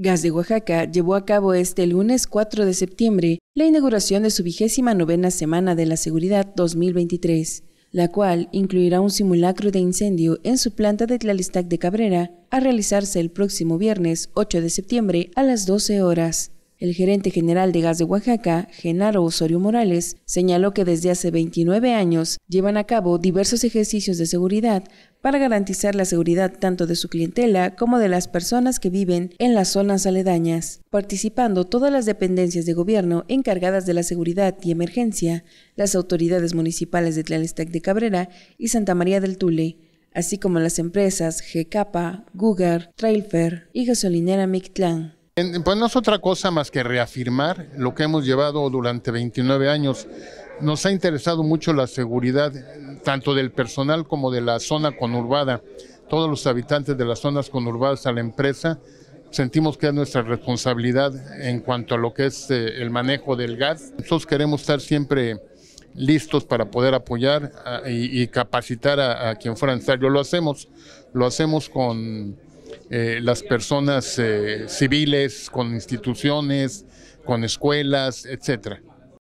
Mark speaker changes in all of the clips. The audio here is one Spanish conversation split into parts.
Speaker 1: Gas de Oaxaca llevó a cabo este lunes 4 de septiembre la inauguración de su vigésima novena Semana de la Seguridad 2023, la cual incluirá un simulacro de incendio en su planta de Tlalistac de Cabrera a realizarse el próximo viernes 8 de septiembre a las 12 horas. El gerente general de Gas de Oaxaca, Genaro Osorio Morales, señaló que desde hace 29 años llevan a cabo diversos ejercicios de seguridad para garantizar la seguridad tanto de su clientela como de las personas que viven en las zonas aledañas, participando todas las dependencias de gobierno encargadas de la seguridad y emergencia, las autoridades municipales de Tlalestec de Cabrera y Santa María del Tule, así como las empresas GCAPA, Gugar, Trailfer y Gasolinera Mictlán.
Speaker 2: Pues no es otra cosa más que reafirmar lo que hemos llevado durante 29 años. Nos ha interesado mucho la seguridad tanto del personal como de la zona conurbada. Todos los habitantes de las zonas conurbadas a la empresa sentimos que es nuestra responsabilidad en cuanto a lo que es eh, el manejo del gas. Nosotros queremos estar siempre listos para poder apoyar y, capacitar a, quien fuera necesario. Lo hacemos, lo hacemos con eh, las personas eh, civiles, con instituciones, con escuelas, etcétera.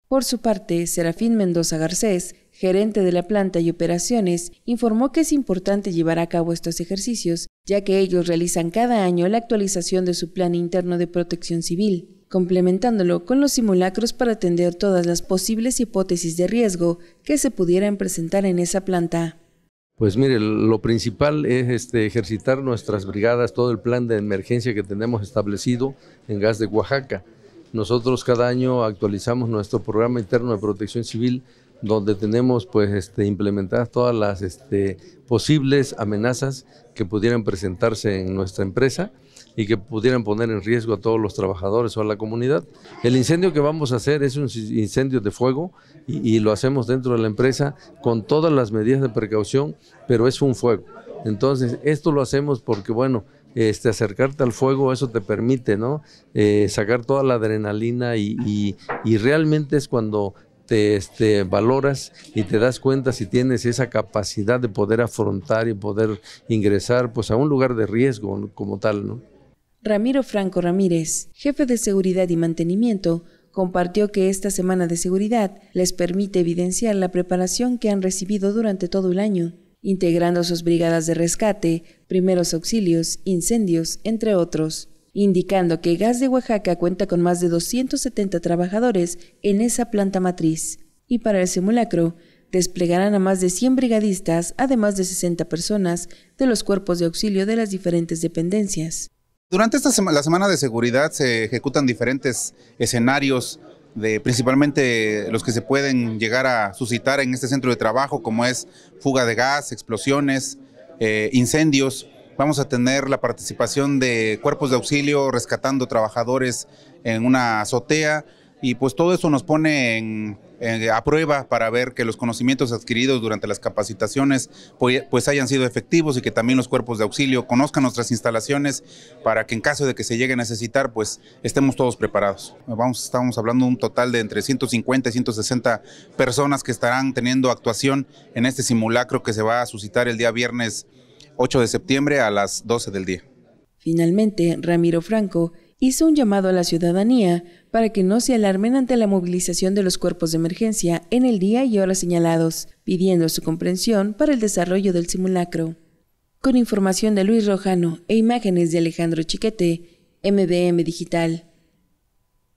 Speaker 1: Por su parte, Serafín Mendoza Garcés, gerente de la planta y operaciones, informó que es importante llevar a cabo estos ejercicios, ya que ellos realizan cada año la actualización de su plan interno de protección civil, complementándolo con los simulacros para atender todas las posibles hipótesis de riesgo que se pudieran presentar en esa planta.
Speaker 3: Pues mire, lo principal es este, ejercitar nuestras brigadas, todo el plan de emergencia que tenemos establecido en Gas de Oaxaca. Nosotros cada año actualizamos nuestro programa interno de protección civil donde tenemos pues este, implementadas todas las este, posibles amenazas que pudieran presentarse en nuestra empresa y que pudieran poner en riesgo a todos los trabajadores o a la comunidad. El incendio que vamos a hacer es un incendio de fuego y, lo hacemos dentro de la empresa con todas las medidas de precaución, pero es un fuego. Entonces, esto lo hacemos porque, bueno, este, acercarte al fuego, eso te permite, ¿no? Eh, sacar toda la adrenalina y, y, realmente es cuando te este, valoras y te das cuenta si tienes esa capacidad de poder afrontar y poder ingresar pues a un lugar de riesgo como tal, ¿no?
Speaker 1: Ramiro Franco Ramírez, jefe de seguridad y mantenimiento, compartió que esta semana de seguridad les permite evidenciar la preparación que han recibido durante todo el año, integrando sus brigadas de rescate, primeros auxilios, incendios, entre otros, indicando que Gas de Oaxaca cuenta con más de 270 trabajadores en esa planta matriz. Y para el simulacro, desplegarán a más de 100 brigadistas, además de 60 personas de los cuerpos de auxilio de las diferentes dependencias.
Speaker 4: Durante esta la semana de seguridad se ejecutan diferentes escenarios de principalmente los que se pueden llegar a suscitar en este centro de trabajo, como es fuga de gas, explosiones, eh, incendios. Vamos a tener la participación de cuerpos de auxilio rescatando trabajadores en una azotea y pues todo eso nos pone en, a prueba para ver que los conocimientos adquiridos durante las capacitaciones pues, pues, hayan sido efectivos y que también los cuerpos de auxilio conozcan nuestras instalaciones para que en caso de que se llegue a necesitar pues estemos todos preparados. Vamos, estamos hablando de un total de entre 150 y 160 personas que estarán teniendo actuación en este simulacro que se va a suscitar el día viernes 8 de septiembre a las 12 del día.
Speaker 1: Finalmente, Ramiro Franco hizo un llamado a la ciudadanía para que no se alarmen ante la movilización de los cuerpos de emergencia en el día y horas señalados, pidiendo su comprensión para el desarrollo del simulacro. Con información de Luis Rojano e imágenes de Alejandro Chiquete, MBM Digital.